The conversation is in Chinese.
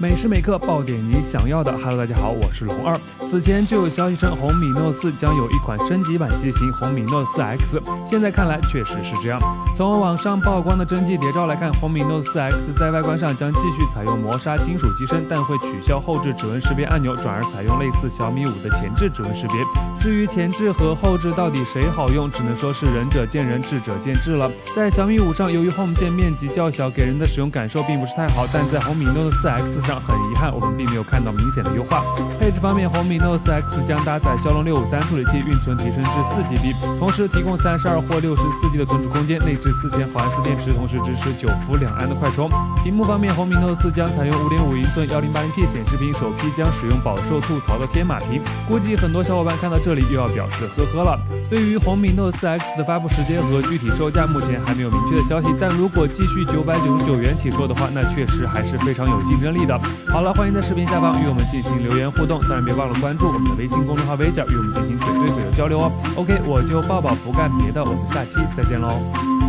每时每刻爆点你想要的。Hello，大家好，我是龙二。此前就有消息称红米 Note 4将有一款升级版机型红米 Note 4 X，现在看来确实是这样。从网上曝光的真机谍照来看，红米 Note 4 X 在外观上将继续采用磨砂金属机身，但会取消后置指纹识别按钮，转而采用类似小米五的前置指纹识别。至于前置和后置到底谁好用，只能说是仁者见仁，智者见智了。在小米五上，由于 Home 键面积较小，给人的使用感受并不是太好，但在红米 Note 4 X 上。很遗憾，我们并没有看到明显的优化。配置方面，红米 Note 4 X 将搭载骁龙六五三处理器，运存提升至四 GB，同时提供三十二或六十四 G 的存储空间，内置四千毫安时电池，同时支持九伏两安的快充。屏幕方面，红米 Note 4将采用五点五英寸幺零八零 P 显示屏，首批将使用饱受吐槽的天马屏。估计很多小伙伴看到这里又要表示呵呵了。对于红米 Note 4 X 的发布时间和具体售价，目前还没有明确的消息。但如果继续九百九十九元起售的话，那确实还是非常有竞争力的。好了，欢迎在视频下方与我们进行留言互动，当然别忘了关注我们的微信公众号“微角”，与我们进行嘴对嘴交流哦。OK，我就抱抱不干别的，我们下期再见喽。